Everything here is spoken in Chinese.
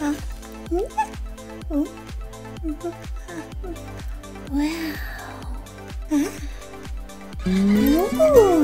啊，嗯。嗯。嗯，哇哦，啊，哦。